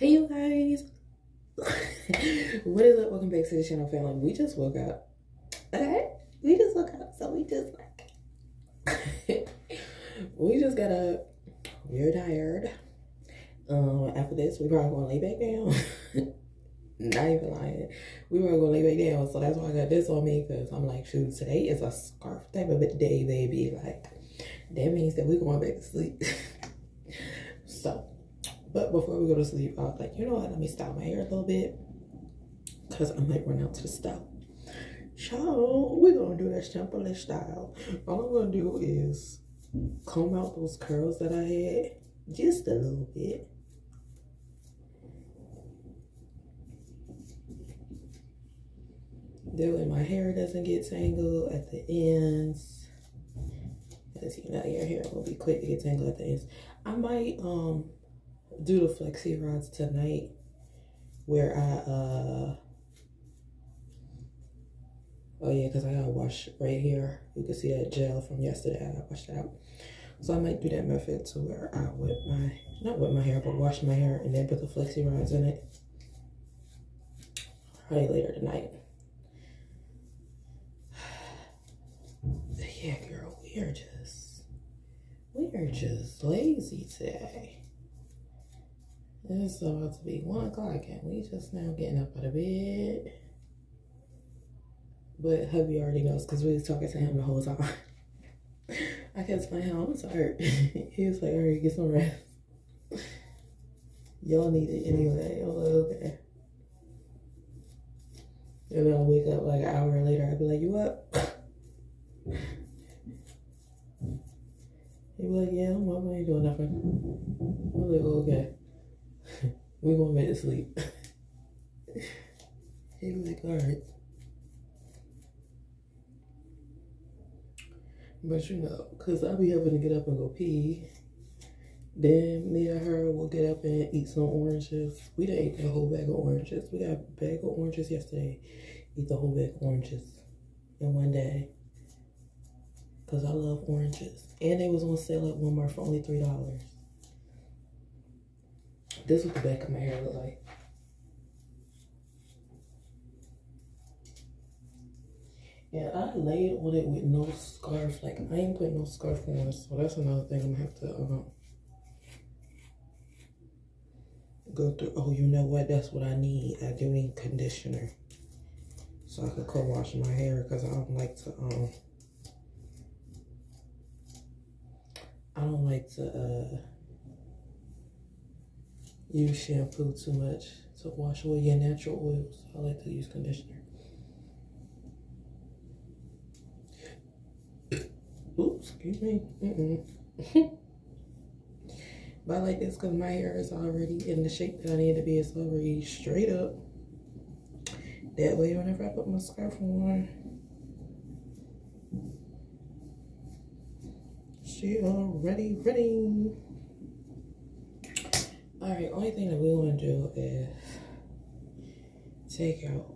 Hey you guys. what is up? Welcome back to the channel family. We just woke up. Okay? We just woke up. So we just like we just got up. We're tired. Um after this we probably gonna lay back down. Not even lying. We were gonna lay back down, so that's why I got this on me because I'm like, shoot, today is a scarf type of a day, baby. Like that means that we're going back to sleep. so but before we go to sleep, I was like, you know what? Let me style my hair a little bit. Because I might run out to the style. So, we're to do that simple style. All I'm to do is comb out those curls that I had. Just a little bit. That way my hair doesn't get tangled at the ends. As you know, your hair will be quick to get tangled at the ends. I might, um, do the flexi rods tonight where I uh oh yeah because I gotta wash right here. You can see that gel from yesterday. I gotta wash that out. So I might do that method to where I whip my not whip my hair but wash my hair and then put the flexi rods in it. Probably later tonight. Yeah girl we are just we are just lazy today it's about to be one o'clock and we just now getting up out of bed. But hubby already knows because we was talking to him the whole time. I kept telling him oh, I'm tired. he was like, all right, get some rest. Y'all need it anyway. I'm like, okay. And then I'll wake up like an hour later. I'd be like, you up? He'd be like, yeah, I'm up. I ain't doing nothing. I'm like, okay we going back to sleep. he was like, all right. But you know, because I'll be having to get up and go pee. Then me and her will get up and eat some oranges. We didn't eat the whole bag of oranges. We got a bag of oranges yesterday. Eat the whole bag of oranges in one day. Because I love oranges. And they was on sale at Walmart for only $3. This is what the back of my hair look like. And I laid on it with no scarf. Like, I ain't putting no scarf on. So that's another thing I'm going to have to um, go through. Oh, you know what? That's what I need. I do need conditioner. So I can co-wash my hair because I don't like to... um. I don't like to... uh use shampoo too much to wash away your natural oils. I like to use conditioner. Oops, excuse me. Mm -mm. but I like this because my hair is already in the shape that I need to be. It's already straight up. That way, whenever I put my scarf on, she already ready. All right, only thing that we want to do is take out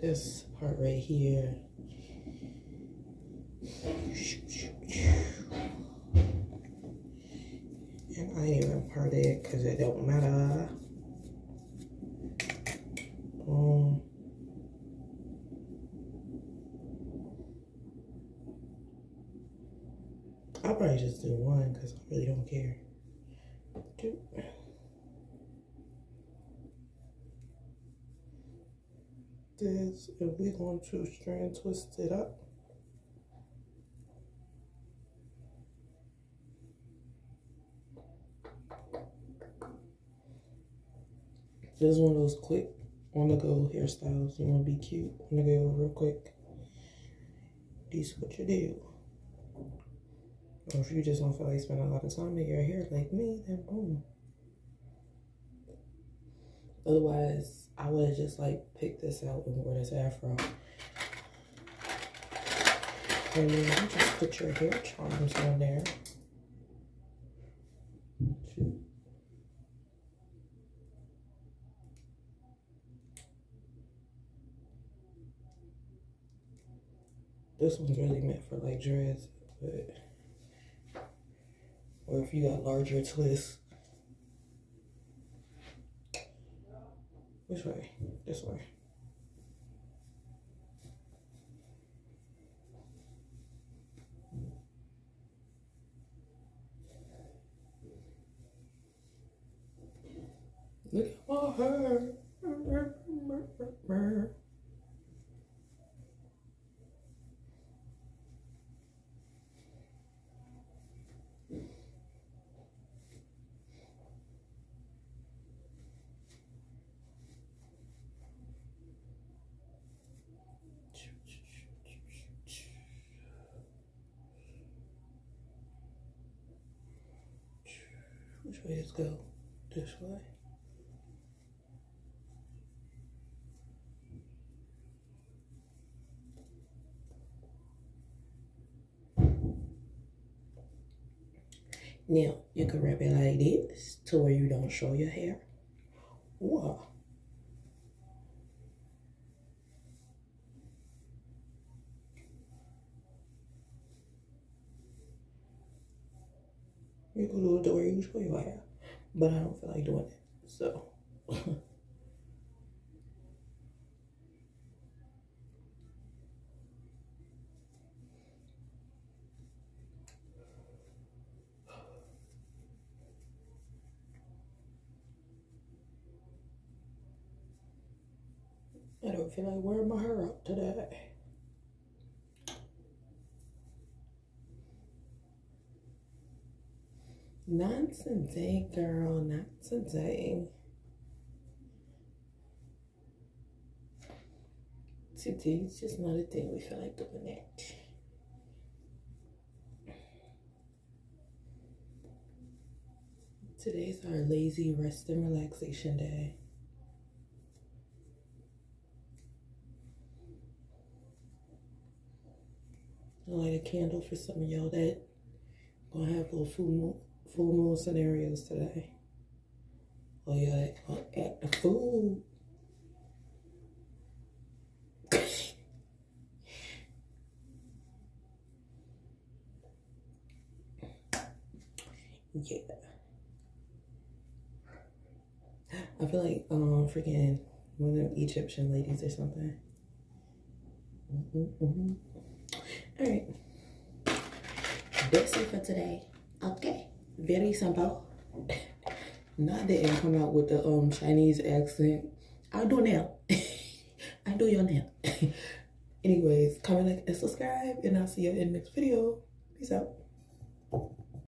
this part right here. And I even part it because it don't matter. Boom. I'll probably just do one because I really don't care. Two. This and we're going to strand twist it up. This is one of those quick on the go hairstyles. You want to be cute on the go real quick. This is what you do. Or if you just don't feel like spending a lot of time in your hair like me, then boom. Otherwise, I would have just like picked this out and wore this afro. And then you just put your hair charms on there. This one's really meant for like dreads, but or if you got larger twists. Which way? This way. Look at my hair. Which way does go? This way. Now, you can wrap it like this to where you don't show your hair. Wow. You can do it to where you show your hair. But I don't feel like doing it. So. I don't feel like wearing my hair up today. Not today, girl. Not today. Today's just not a day we feel like doing that. Today's our lazy rest and relaxation day. I light a candle for some of y'all that gonna have a little full moon, full moon scenarios today. Oh yeah, at the food. yeah. I feel like um freaking one of them Egyptian ladies or something. Mm -hmm. All right. That's it for today. Okay. Very simple. Not didn't come out with the um Chinese accent. I'll do now. I do your now. Anyways, comment, like, and subscribe, and I'll see you in the next video. Peace out.